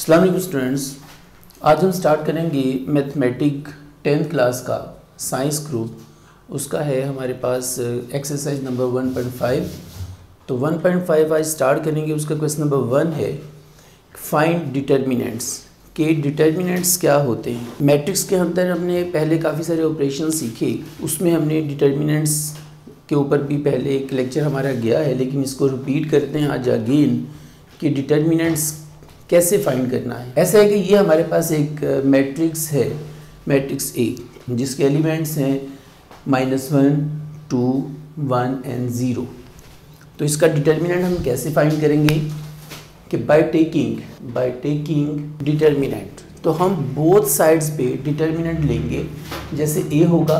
अस्सलाम स्टूडेंट्स आज हम स्टार्ट करेंगे मैथमेटिक टेंथ क्लास का साइंस ग्रुप उसका है हमारे पास एक्सरसाइज नंबर 1.5 तो 1.5 आज स्टार्ट करेंगे, उसका क्वेश्चन नंबर वन है फाइंड डिटर्मिनेंट्स के डिटर्मिनेंट्स क्या होते हैं? मैट्रिक्स के अंदर हमने पहले काफ़ी सारे ऑपरेशन सीखे। उसमें हमने डिटर्मिनेंट्स के ऊपर भी पहले एक लेक्चर हमारा गया है, लेकिन इसको रिपीट करते हैं आज अगेन कि डिटर्मिनेंट्स कैसे फाइंड करना है? ऐसा है कि ये हमारे पास एक मैट्रिक्स है मैट्रिक्स ए जिसके एलिमेंट्स हैं minus one two one and zero तो इसका डिटर्मिनेंट हम कैसे फाइंड करेंगे? कि by taking by taking determinant तो हम बोथ साइड्स पे डिटर्मिनेंट लेंगे, जैसे ए होगा,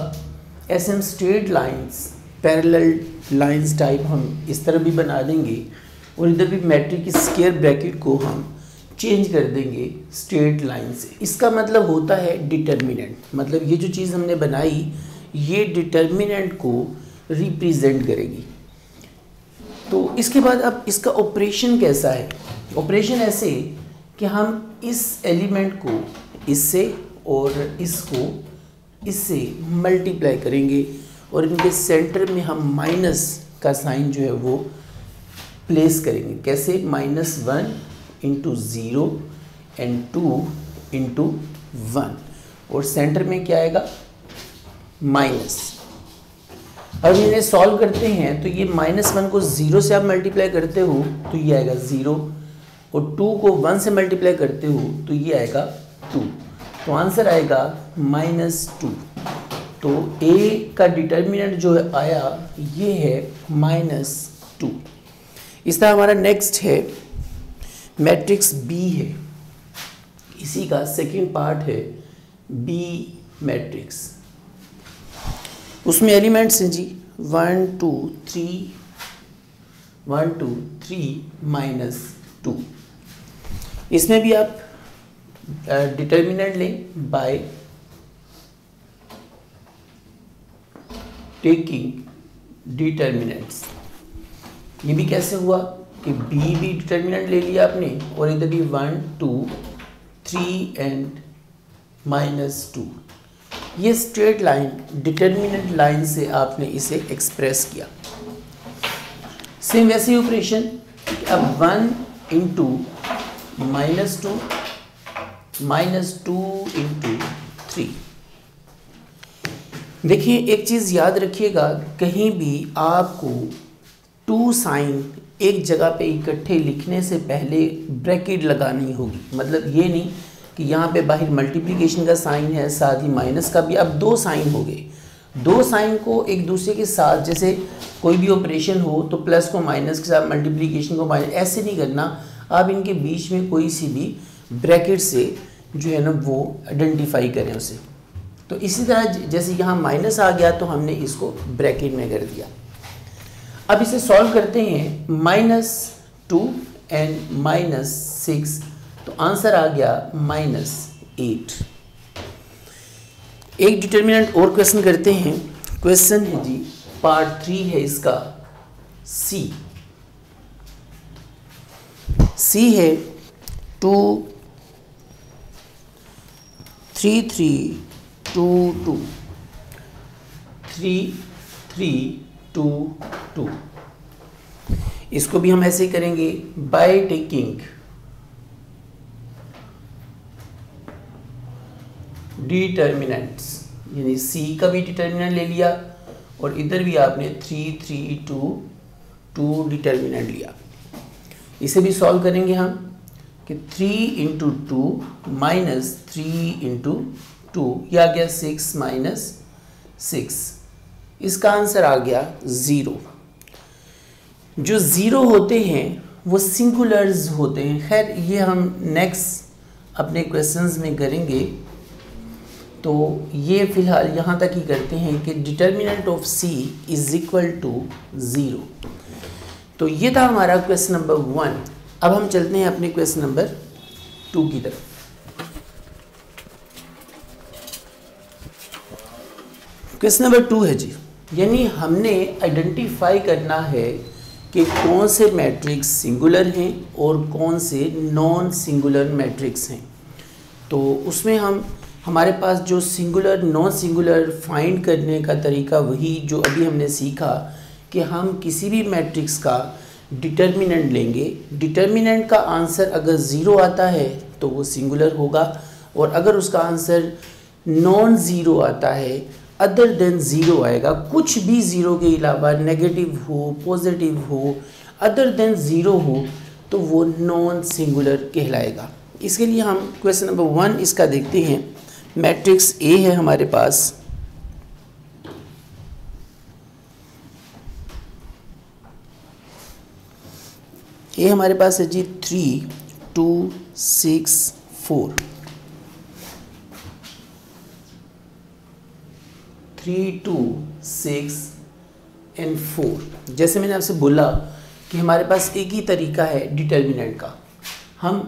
ऐसे हम straight lines parallel lines type हम इस तरह भी बना देंगे, और इधर भी मैट्रिक की स्केयर ब्रैकेट को हम चेंज कर देंगे स्ट्रेट लाइन से। इसका मतलब होता है डिटर्मिनेंट मतलब ये जो चीज़ हमने बनाई, ये डिटर्मिनेंट को रिप्रेजेंट करेगी। तो इसके बाद अब इसका ऑपरेशन कैसा है? ऑपरेशन ऐसे कि हम इस एलिमेंट को इससे और इसको इससे मल्टीप्लाई करेंगे और इनके सेंटर में हम माइनस का साइन जो है वो प्लेस करेंगे। कैसे? Minus one into zero and two into one और सेंटर में क्या आएगा? माइनस अब इन्हें सॉल्व करते हैं तो ये माइनस वन को ज़ीरो से आप मल्टीप्लाई करते हो तो ये आएगा ज़ीरो और टू को वन से मल्टीप्लाई करते हो तो ये आएगा टू तो आंसर आएगा माइनस टू तो ए का डिटर्मिनेंट जो है आया, ये है माइनस टू इस तरह हमारा नेक्स्ट है. मैट्रिक्स बी है। इसी का सेकंड पार्ट है बी मैट्रिक्स। उसमें एलिमेंट्स हैं जी। One two three one two three minus two इसमें भी आप डिटर्मिनेंट लें बाय टेकिंग डिटर्मिनेंट्स ये भी कैसे हुआ? कि बी भी डिटर्मिनेंट ले लिया आपने, और इधर भी one two three and minus two ये स्ट्रेट लाइन डिटर्मिनेंट लाइन से आपने इसे एक्सप्रेस किया। सेम वैसे ऑपरेशन अब one into minus two minus two into three देखिए, एक चीज़ याद रखिएगा, कहीं भी आपको टू साइन एक जगह पे इकट्ठे लिखने से पहले ब्रैकेट लगानी होगी। मतलब ये नहीं कि यहाँ पे बाहर मल्टीप्लिकेशन का साइन है, साथ ही माइनस का भी। अब दो साइन हो गए। दो साइन को एक दूसरे के साथ, जैसे कोई भी ऑपरेशन हो तो प्लस को माइनस के साथ मल्टीप्लिकेशन को माइनस ऐसे नहीं करना। आप इनके बीच में कोई सी भी ब्रैकेट से जो है ना, वो आइडेंटिफाई करें उसे। तो इसी तरह जैसे यहाँ माइनस आ गया तो हमने इसको ब्रैकेट में कर दिया। अब इसे सॉल्व करते हैं minus two and minus six तो आंसर आ गया माइनस एट एक डिटर्मिनेंट और क्वेश्चन करते हैं. क्वेश्चन है जी पार्ट थ्री है इसका. सी सी है two three three two two three three two two. इसको भी हम ऐसे ही करेंगे बाय टेकिंग डिटर्मिनेंट्स यानी सी का भी डिटर्मिनेंट ले लिया और इधर भी आपने three three two two determinant लिया। इसे भी सॉल्व करेंगे हम कि three into two minus three into two यह आ गया सिक्स माइनस सिक्स इसका आंसर आ गया ज़ीरो जो ज़ीरो होते हैं, वो सिंगुलर्स होते हैं। खैर, ये हम नेक्स्ट अपने क्वेश्चंस में करेंगे। तो ये फ़िलहाल यहाँ तक ही करते हैं कि determinant of C is equal to zero तो ये था हमारा क्वेश्चन नंबर वन अब हम चलते हैं अपने क्वेश्चन नंबर टू की तरफ़। क्वेश्चन नंबर टू है जी। यानी हमने आइडेंटिफाई करना है कि कौन से मैट्रिक्स सिंगुलर हैं और कौन से नॉन सिंगुलर मैट्रिक्स हैं। तो उसमें हम, हमारे पास जो सिंगुलर, नॉन सिंगुलर फाइंड करने का तरीका वही जो अभी हमने सीखा कि हम किसी भी मैट्रिक्स का डिटर्मिनेंट लेंगे। डिटर्मिनेंट का आंसर अगर ज़ीरो आता है तो वो सिंगुलर होगा और अगर उसका आंसर नॉन ज़ीरो आता है अदर देन ज़ीरो आएगा, कुछ भी ज़ीरो के अलावा नेगेटिव हो पॉजिटिव हो अदर देन ज़ीरो हो तो वो नॉन सिंगुलर कहलाएगा। इसके लिए हम क्वेश्चन नंबर वन इसका देखते हैं। मैट्रिक्स ए है हमारे पास। ए हमारे पास है जी three two six four three two six and four जैसे मैंने आपसे बोला कि हमारे पास एक ही तरीका है डिटर्मिनेंट का। हम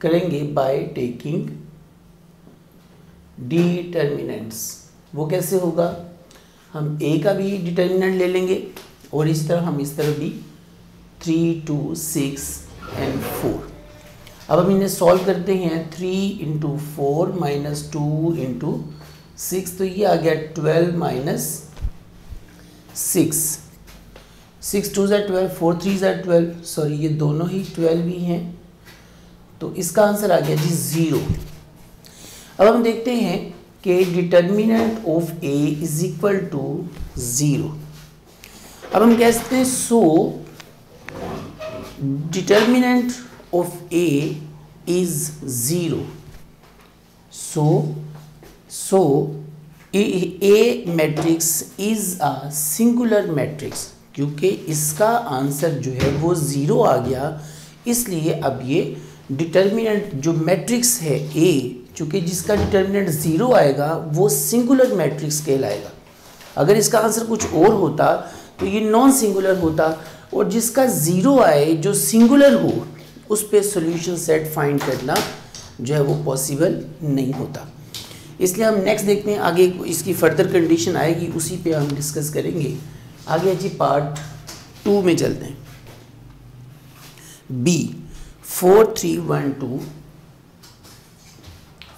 करेंगे बाय टेकिंग डिटर्मिनेंट्स वो कैसे होगा? हम ए का भी डिटर्मिनेंट ले लेंगे और इस तरह हम इस तरह भी three two six and four अब हम इन्हें सॉल्व करते हैं three into four minus two into six तो ये आ गया twelve minus six. Six two ज़ै ट्वेल्व, फोर थ्री ज़ा ट्वेल्व, सॉरी, ये दोनों ही ट्वेल्व ही हैं। तो इसका आंसर आ गया जी ज़ीरो। अब हम देखते हैं कि determinant of A is equal to zero. अब हम कह सकते हैं, so determinant of A is zero. So so A matrix is a singular matrix क्योंकि इसका आंसर जो है वो ज़ीरो आ गया। इसलिए अब ये डिटर्मिनेंट जो मैट्रिक्स है ए चूँकि जिसका डिटर्मिनेंट ज़ीरो आएगा, वो सिंगुलर मैट्रिक्स कहलाएगा। अगर इसका आंसर कुछ और होता तो ये नॉन सिंगुलर होता और जिसका ज़ीरो आए, जो सिंगुलर हो, उस पर सोल्यूशन सेट फाइंड करना जो है वो पॉसिबल नहीं होता। इसलिए हम नेक्स्ट देखते हैं, आगे इसकी फर्दर कंडीशन आएगी, उसी पे हम डिस्कस करेंगे। आगे जी पार्ट टू में चलते हैं। B four three one two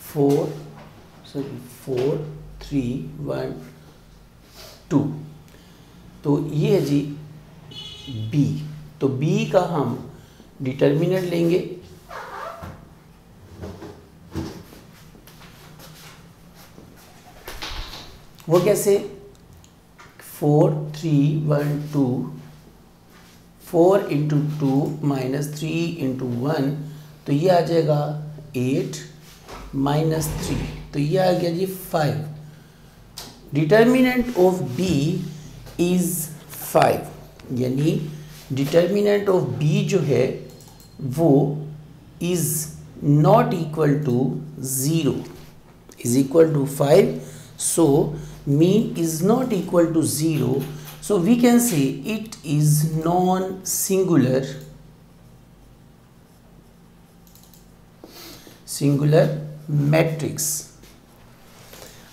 four sorry four three one two तो ये है जी बी तो बी का हम डिटर्मिनेंट लेंगे। वो कैसे? Four three one two, four into two minus three into one तो ये आ जाएगा एट माइनस थ्री तो ये आ गया जी five determinant of B is five यानी डिटर्मिनेंट ऑफ़ बी जो है, वो is not equal to zero is equal to five so mean is not equal to 0 so we can say it is non singular singular matrix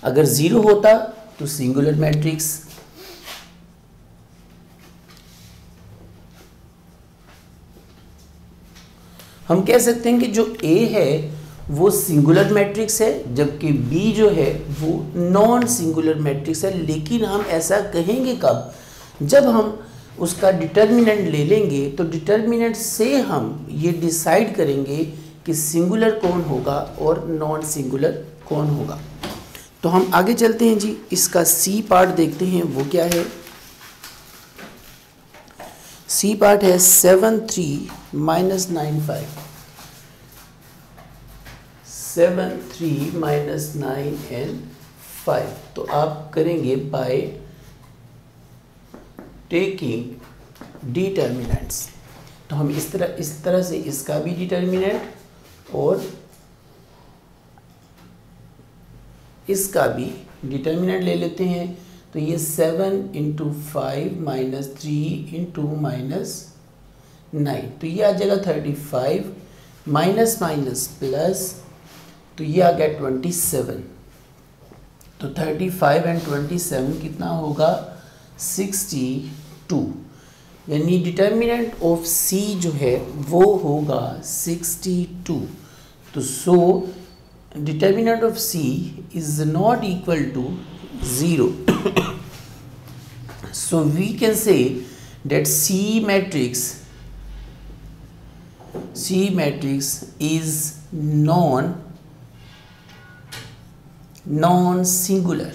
अगर zero होता तो singular matrix हम कह सकते हैं कि जो ए है वो सिंगुलर मैट्रिक्स है, जबकि बी जो है, वो नॉन सिंगुलर मैट्रिक्स है, लेकिन हम ऐसा कहेंगे कब? जब हम उसका डिटर्मिनेंट ले लेंगे तो डिटर्मिनेंट से हम ये डिसाइड करेंगे कि सिंगुलर कौन होगा और नॉन सिंगुलर कौन होगा। तो हम आगे चलते हैं जी, इसका सी पार्ट देखते हैं, वो क्या है? सी पार्ट है seven three minus nine five seven three minus nine and five तो आप करेंगे बाय टेकिंग डिटर्मिनेंट्स तो हम इस तरह इस तरह से इसका भी डिटर्मिनेंट और इसका भी डिटर्मिनेंट ले लेते हैं। तो ये seven into five minus three into minus nine तो ये आ जाएगा thirty five minus minus plus तो ये आ गया ट्वेंटी सेवन तो thirty five and twenty seven कितना होगा? सिक्सटी टू यानी डिटर्मिनेंट ऑफ़ सी जो है, वो होगा 62 तो so determinant of C is not equal to zero so we can say that C matrix C matrix is non non singular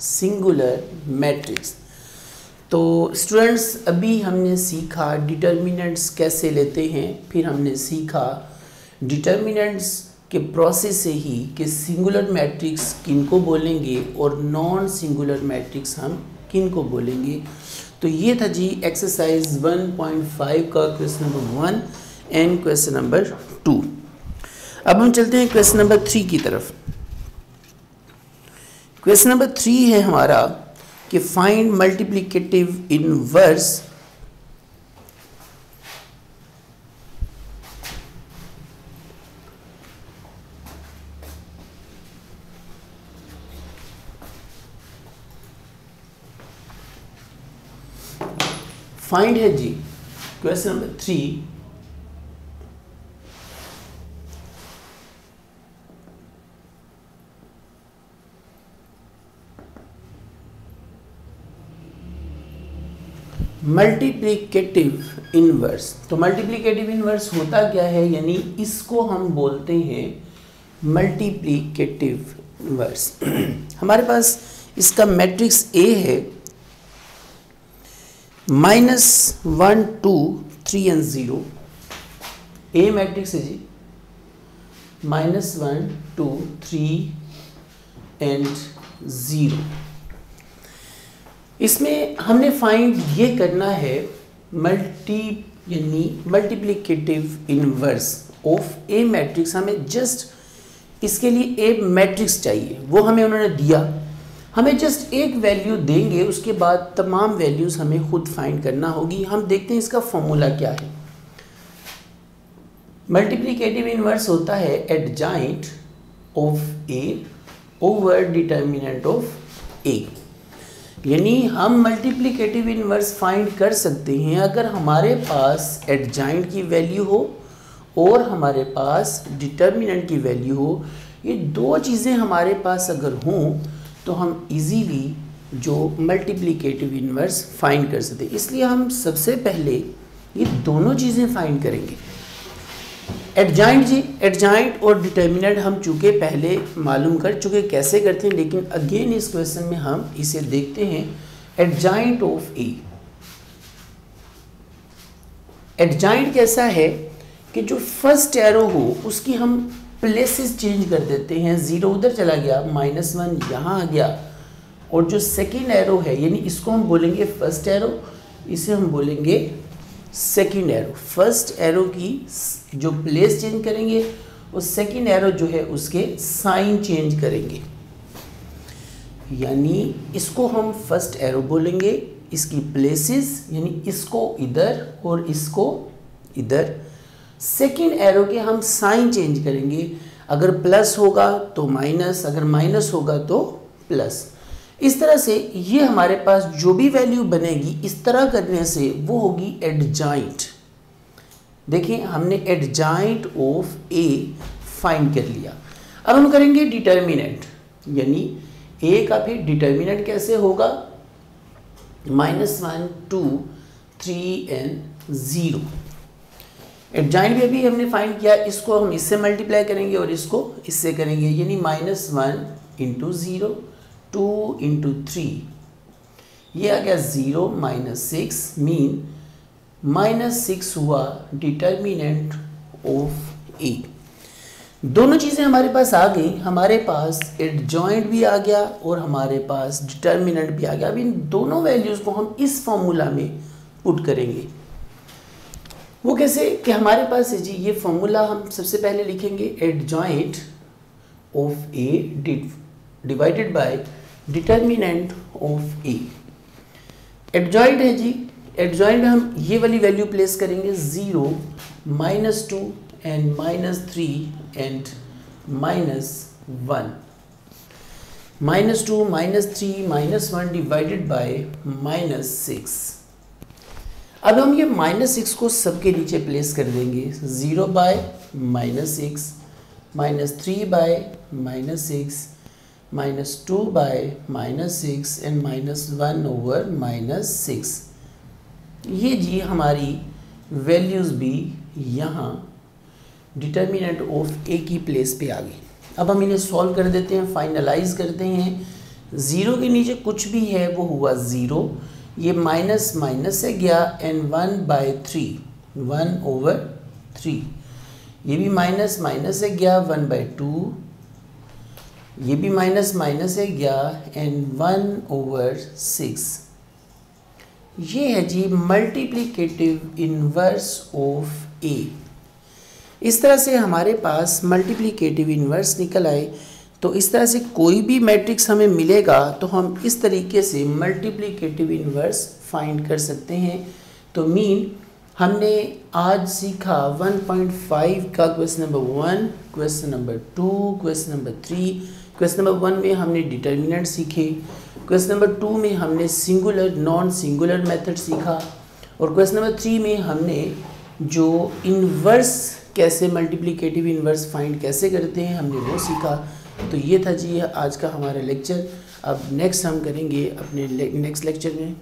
singular matrix. तो students अभी हमने सीखा डिटर्मिनेंट्स कैसे लेते हैं, फिर हमने सीखा डिटर्मिनेंट्स के प्रोसेस से ही कि सिंगुलर मैट्रिक्स किन को बोलेंगे और नॉन सिंगुलर मैट्रिक्स हम किन को बोलेंगे। तो ये था जी एक्सरसाइज 1.5 का question number one and question number two अब हम चलते हैं क्वेश्चन नंबर थ्री की तरफ़। क्वेश्चन नंबर थ्री है हमारा कि फाइंड मल्टीप्लिकेटिव इनवर्स फाइंड है जी। Question number three multiplicative inverse तो मल्टीप्लिकेटिव इनवर्स होता क्या है? यानी इसको हम बोलते हैं मल्टीप्लिकेटिव इनवर्स हमारे पास इसका मैट्रिक्स ए है minus one two three and zero A matrix है जी minus one two three and zero इसमें हमने फाइंड ये करना है मल्टी यानी multiplicative inverse of A matrix हमें जस्ट इसके लिए ए मैट्रिक्स चाहिए। वो हमें उन्होंने दिया। हमें जस्ट एक वैल्यू देंगे, उसके बाद तमाम वैल्यूज़ हमें खुद फाइंड करना होगी। हम देखते हैं इसका फॉर्मूला क्या है। मल्टीप्लिकेटिव इनवर्स होता है adjoint of A over determinant of A यानी हम मल्टीप्लिकेटिव इनवर्स फाइंड कर सकते हैं अगर हमारे पास एडजाइंट की वैल्यू हो और हमारे पास डिटर्मिनेंट की वैल्यू हो। ये दो चीज़ें हमारे पास अगर हों तो हम इजीली जो मल्टीप्लिकेटिव इनवर्स फाइंड कर सकते इसलिए हम सबसे पहले ये दोनों चीज़ें फाइंड करेंगे। एडजाइंट जी, एडजाइंट और डिटर्मिनेंट हम चूँकि पहले मालूम कर चुके कैसे करते हैं, लेकिन अगेन इस क्वेश्चन में हम इसे देखते हैं, एडजाइंट ऑफ़ ए एडजाइंट कैसा है कि जो फ़र्स्ट एरो हो, उसकी हम प्लेसेस चेंज कर देते हैं ज़ीरो उधर चला गया माइनस वन यहाँ आ गया, और जो सेकेंड एरो है, यानी इसको हम बोलेंगे फ़र्स्ट एरो इसे हम बोलेंगे सेकेंड एरो फ़र्स्ट एरो की जो प्लेस चेंज करेंगे और सेकेंड एरो जो है, उसके साइन चेंज करेंगे। यानी इसको हम फ़र्स्ट एरो बोलेंगे, इसकी प्लेसेस यानी इसको इधर और इसको इधर। सेकेंड एरो के हम साइन चेंज करेंगे। अगर प्लस होगा तो माइनस अगर माइनस होगा तो प्लस इस तरह से ये हमारे पास जो भी वैल्यू बनेगी, इस तरह करने से वो होगी एडजाइंट देखिए, हमने एडजाइंट ऑफ़ ए फाइंड कर लिया। अब हम करेंगे डिटर्मिनेंट यानी ए का फिर डिटर्मिनेंट कैसे होगा? Minus one two three and zero adjoint भी अभी हमने फाइंड किया, इसको हम इससे मल्टीप्लाई करेंगे और इसको इससे करेंगे, यानी minus one into zero two into three ये आ गया zero minus six mean minus six हुआ डिटर्मिनेंट ऑफ़ ए दोनों चीज़ें हमारे पास आ गई, हमारे पास एडजॉइंट भी आ गया और हमारे पास डिटर्मिनेंट भी आ गया। अब इन दोनों वैल्यूज़ को हम इस फॉर्मूला में पुट करेंगे। वो कैसे? कि हमारे पास है जी, ये फॉर्मूला हम सबसे पहले लिखेंगे adjoint of A divided by determinant of A adjoint है जी एडजॉइंट हम ये वाली वैल्यू प्लेस करेंगे zero minus two and minus three and minus one minus two minus three minus one divided by minus six अब हम ये minus six को सबके नीचे प्लेस कर देंगे. Zero by minus six minus three by minus six minus two by minus six and minus one over minus six ये जी हमारी वैल्यूज़ भी यहाँ डिटर्मिनेंट ऑफ़ ए की प्लेस पे आ गई। अब हम इन्हें सॉल्व कर देते हैं फाइनलाइज करते हैं। ज़ीरो के नीचे कुछ भी है, वो हुआ ज़ीरो ये माइनस माइनस से गया and one by three one over three ये भी माइनस माइनस से गया वन बाय टू ये भी माइनस माइनस से गया एंड वन ओवर सिक्स ये है जी मल्टीप्लिकेटिव इनवर्स ऑफ़ ए इस तरह से हमारे पास मल्टीप्लिकेटिव इन्वर्स निकल आए तो इस तरह से कोई भी मैट्रिक्स हमें मिलेगा तो हम इस तरीके से मल्टीप्लिकेटिव इन्वर्स फाइंड कर सकते हैं। तो मीन हमने आज सीखा 1.5 का question number one question number two question number three question number one में हमने डिटर्मिनेंट सीखे। क्वेश्चन नंबर टू में हमने सिंगुलर नॉन सिंगुलर मेथड सीखा और क्वेश्चन नंबर थ्री में हमने जो इनवर्स कैसे मल्टीप्लिकेटिव इनवर्स फाइंड कैसे करते हैं, हमने वो सीखा। तो ये था जी आज का हमारा लेक्चर अब नेक्स्ट हम करेंगे अपने नेक्स्ट लेक्चर में।